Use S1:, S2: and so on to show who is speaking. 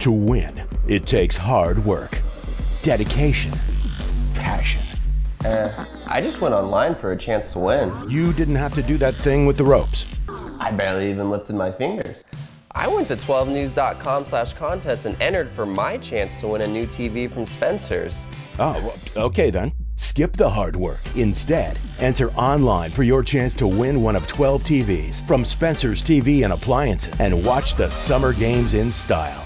S1: To win, it takes hard work, dedication, passion.
S2: Uh, I just went online for a chance to win.
S1: You didn't have to do that thing with the ropes.
S2: I barely even lifted my fingers. I went to 12news.com slash contest and entered for my chance to win a new TV from Spencer's.
S1: Oh, okay then. Skip the hard work. Instead, enter online for your chance to win one of 12 TVs from Spencer's TV and Appliances and watch the summer games in style.